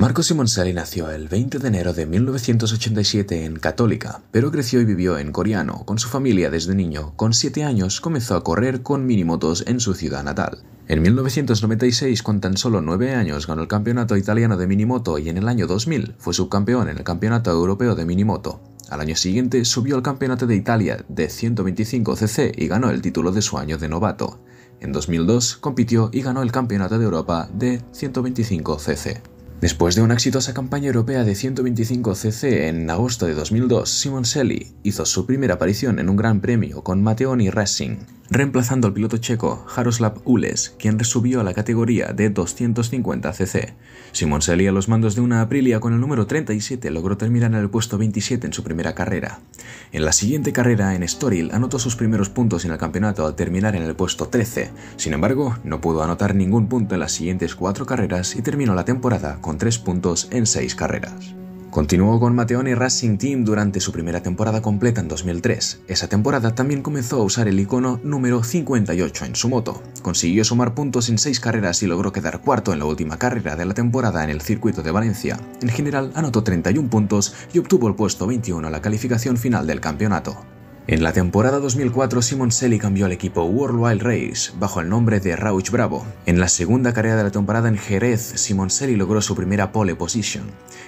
Marco Simonselli nació el 20 de enero de 1987 en Católica, pero creció y vivió en Coreano con su familia desde niño. Con 7 años comenzó a correr con minimotos en su ciudad natal. En 1996, con tan solo 9 años, ganó el campeonato italiano de minimoto y en el año 2000 fue subcampeón en el campeonato europeo de minimoto. Al año siguiente subió al campeonato de Italia de 125 cc y ganó el título de su año de novato. En 2002 compitió y ganó el campeonato de Europa de 125 cc. Después de una exitosa campaña europea de 125cc en agosto de 2002, Simoncelli hizo su primera aparición en un gran premio con Mateoni Racing reemplazando al piloto checo Jaroslav Ules, quien resubió a la categoría de 250cc. Simoncelli a los mandos de una Aprilia con el número 37 logró terminar en el puesto 27 en su primera carrera. En la siguiente carrera, en Storil, anotó sus primeros puntos en el campeonato al terminar en el puesto 13. Sin embargo, no pudo anotar ningún punto en las siguientes cuatro carreras y terminó la temporada con tres puntos en seis carreras. Continuó con Mateoni Racing Team durante su primera temporada completa en 2003. Esa temporada también comenzó a usar el icono número 58 en su moto. Consiguió sumar puntos en seis carreras y logró quedar cuarto en la última carrera de la temporada en el circuito de Valencia. En general, anotó 31 puntos y obtuvo el puesto 21 en la calificación final del campeonato. En la temporada 2004, Simoncelli cambió al equipo World Wild Race bajo el nombre de Rauch Bravo. En la segunda carrera de la temporada en Jerez, Simoncelli logró su primera pole position.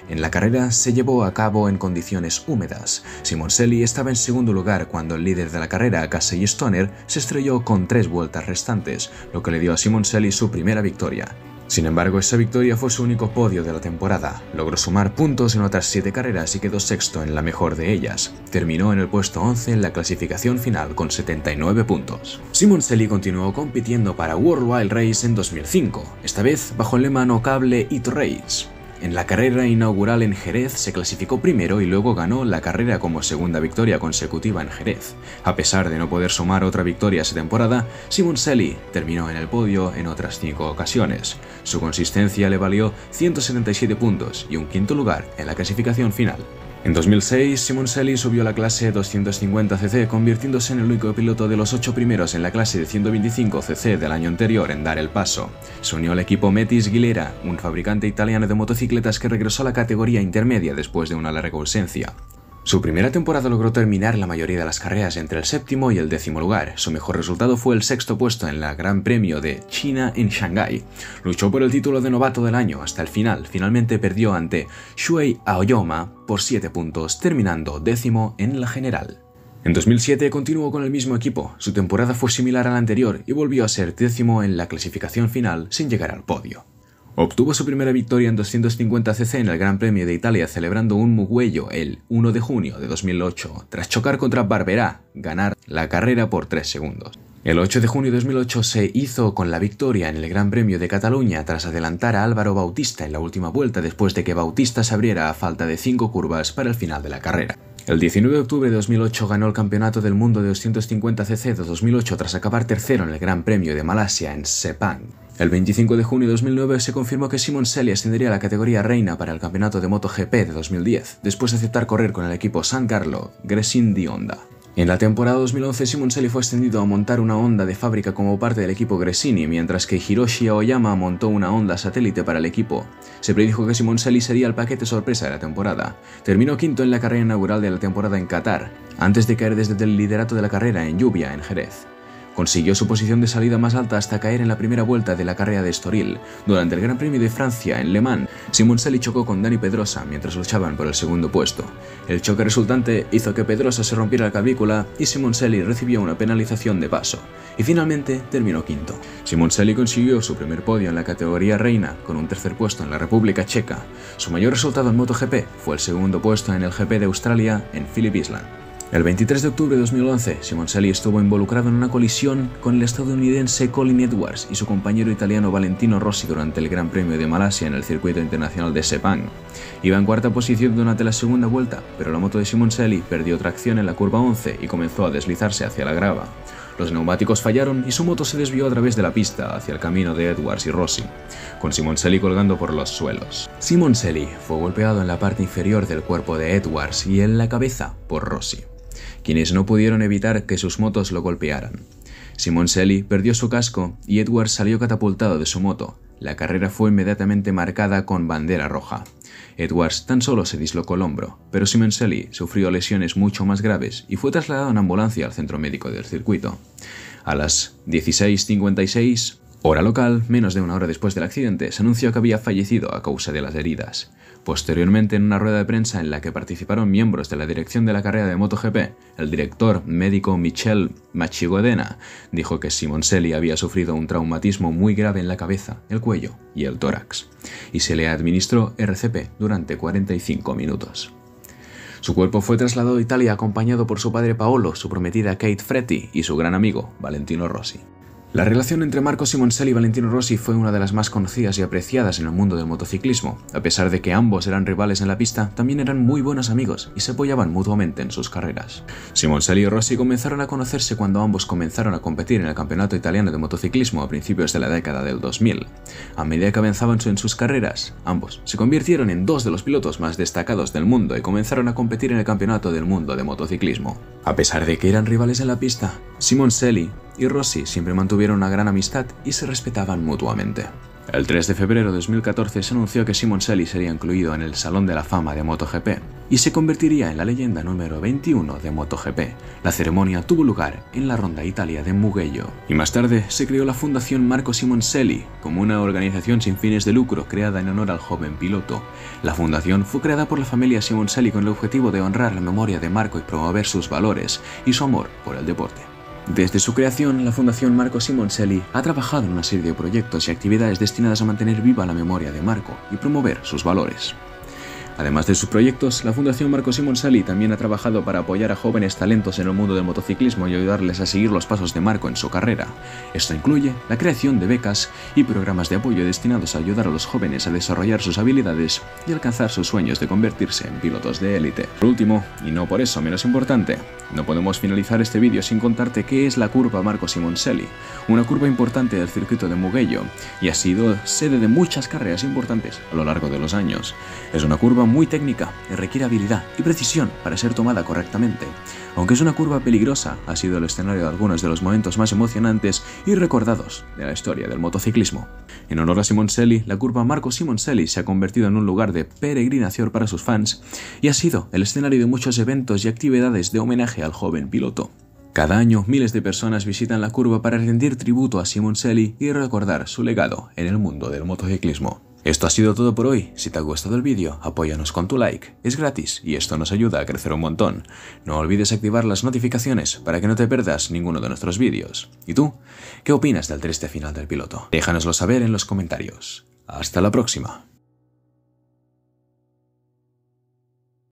En la carrera se llevó a cabo en condiciones húmedas. Simoncelli estaba en segundo lugar cuando el líder de la carrera, Casey Stoner, se estrelló con tres vueltas restantes, lo que le dio a Simoncelli su primera victoria. Sin embargo, esa victoria fue su único podio de la temporada. Logró sumar puntos en otras siete carreras y quedó sexto en la mejor de ellas. Terminó en el puesto 11 en la clasificación final con 79 puntos. Simoncelli continuó compitiendo para World Wild Race en 2005, esta vez bajo el lema no cable It Race. En la carrera inaugural en Jerez se clasificó primero y luego ganó la carrera como segunda victoria consecutiva en Jerez. A pesar de no poder sumar otra victoria esa temporada, Simoncelli terminó en el podio en otras cinco ocasiones. Su consistencia le valió 177 puntos y un quinto lugar en la clasificación final. En 2006, Simoncelli subió a la clase 250cc, convirtiéndose en el único piloto de los ocho primeros en la clase de 125cc del año anterior en dar el paso. Se unió al equipo Metis Gilera, un fabricante italiano de motocicletas que regresó a la categoría intermedia después de una larga ausencia. Su primera temporada logró terminar la mayoría de las carreras entre el séptimo y el décimo lugar. Su mejor resultado fue el sexto puesto en el Gran Premio de China en Shanghái. Luchó por el título de novato del año hasta el final. Finalmente perdió ante Shuei Aoyama por 7 puntos, terminando décimo en la general. En 2007 continuó con el mismo equipo. Su temporada fue similar a la anterior y volvió a ser décimo en la clasificación final sin llegar al podio. Obtuvo su primera victoria en 250cc en el Gran Premio de Italia celebrando un Muguello el 1 de junio de 2008, tras chocar contra Barberá, ganar la carrera por 3 segundos. El 8 de junio de 2008 se hizo con la victoria en el Gran Premio de Cataluña tras adelantar a Álvaro Bautista en la última vuelta después de que Bautista se abriera a falta de 5 curvas para el final de la carrera. El 19 de octubre de 2008 ganó el Campeonato del Mundo de 250cc de 2008 tras acabar tercero en el Gran Premio de Malasia en Sepang. El 25 de junio de 2009 se confirmó que Simon Selly ascendería a la categoría reina para el campeonato de MotoGP de 2010, después de aceptar correr con el equipo San Carlo Gressin di Honda. En la temporada 2011, Simoncelli fue ascendido a montar una Honda de fábrica como parte del equipo Gresini, mientras que Hiroshi Aoyama montó una Honda satélite para el equipo. Se predijo que Simoncelli sería el paquete sorpresa de la temporada. Terminó quinto en la carrera inaugural de la temporada en Qatar, antes de caer desde el liderato de la carrera en lluvia en Jerez. Consiguió su posición de salida más alta hasta caer en la primera vuelta de la carrera de Estoril. Durante el Gran Premio de Francia en Le Mans, Simoncelli chocó con Dani Pedrosa mientras luchaban por el segundo puesto. El choque resultante hizo que Pedrosa se rompiera la clavícula y Simoncelli recibió una penalización de paso. Y finalmente terminó quinto. Simoncelli consiguió su primer podio en la categoría reina con un tercer puesto en la República Checa. Su mayor resultado en MotoGP fue el segundo puesto en el GP de Australia en Phillip Island. El 23 de octubre de 2011, Simoncelli estuvo involucrado en una colisión con el estadounidense Colin Edwards y su compañero italiano Valentino Rossi durante el Gran Premio de Malasia en el circuito internacional de Sepang. Iba en cuarta posición durante la segunda vuelta, pero la moto de Simoncelli perdió tracción en la curva 11 y comenzó a deslizarse hacia la grava. Los neumáticos fallaron y su moto se desvió a través de la pista hacia el camino de Edwards y Rossi, con Simoncelli colgando por los suelos. Simoncelli fue golpeado en la parte inferior del cuerpo de Edwards y en la cabeza por Rossi quienes no pudieron evitar que sus motos lo golpearan. Simoncelli perdió su casco y Edwards salió catapultado de su moto. La carrera fue inmediatamente marcada con bandera roja. Edwards tan solo se dislocó el hombro, pero Simoncelli sufrió lesiones mucho más graves y fue trasladado en ambulancia al centro médico del circuito. A las 16.56 Hora local, menos de una hora después del accidente, se anunció que había fallecido a causa de las heridas. Posteriormente, en una rueda de prensa en la que participaron miembros de la dirección de la carrera de MotoGP, el director médico Michel Machigodena dijo que Simoncelli había sufrido un traumatismo muy grave en la cabeza, el cuello y el tórax, y se le administró RCP durante 45 minutos. Su cuerpo fue trasladado a Italia acompañado por su padre Paolo, su prometida Kate Fretti y su gran amigo Valentino Rossi. La relación entre Marco Simoncelli y Valentino Rossi fue una de las más conocidas y apreciadas en el mundo del motociclismo. A pesar de que ambos eran rivales en la pista, también eran muy buenos amigos y se apoyaban mutuamente en sus carreras. Simoncelli y Rossi comenzaron a conocerse cuando ambos comenzaron a competir en el Campeonato Italiano de Motociclismo a principios de la década del 2000. A medida que avanzaban en sus carreras, ambos se convirtieron en dos de los pilotos más destacados del mundo y comenzaron a competir en el Campeonato del Mundo de Motociclismo. A pesar de que eran rivales en la pista, Simoncelli y Rossi siempre mantuvieron una gran amistad y se respetaban mutuamente. El 3 de febrero de 2014 se anunció que Simoncelli sería incluido en el Salón de la Fama de MotoGP y se convertiría en la leyenda número 21 de MotoGP. La ceremonia tuvo lugar en la Ronda Italia de Mugello. Y más tarde se creó la Fundación Marco Simoncelli como una organización sin fines de lucro creada en honor al joven piloto. La fundación fue creada por la familia Simoncelli con el objetivo de honrar la memoria de Marco y promover sus valores y su amor por el deporte. Desde su creación, la Fundación Marco Simoncelli ha trabajado en una serie de proyectos y actividades destinadas a mantener viva la memoria de Marco y promover sus valores. Además de sus proyectos, la Fundación Marco Simoncelli también ha trabajado para apoyar a jóvenes talentos en el mundo del motociclismo y ayudarles a seguir los pasos de Marco en su carrera. Esto incluye la creación de becas y programas de apoyo destinados a ayudar a los jóvenes a desarrollar sus habilidades y alcanzar sus sueños de convertirse en pilotos de élite. Por último, y no por eso menos importante, no podemos finalizar este vídeo sin contarte qué es la curva Marco Simoncelli, una curva importante del circuito de Mugello, y ha sido sede de muchas carreras importantes a lo largo de los años. Es una curva técnica y requiere habilidad y precisión para ser tomada correctamente. Aunque es una curva peligrosa, ha sido el escenario de algunos de los momentos más emocionantes y recordados de la historia del motociclismo. En honor a Simoncelli, la curva Marco Simoncelli se ha convertido en un lugar de peregrinación para sus fans y ha sido el escenario de muchos eventos y actividades de homenaje al joven piloto. Cada año, miles de personas visitan la curva para rendir tributo a Simoncelli y recordar su legado en el mundo del motociclismo. Esto ha sido todo por hoy. Si te ha gustado el vídeo, apóyanos con tu like. Es gratis y esto nos ayuda a crecer un montón. No olvides activar las notificaciones para que no te pierdas ninguno de nuestros vídeos. ¿Y tú? ¿Qué opinas del triste final del piloto? Déjanoslo saber en los comentarios. Hasta la próxima.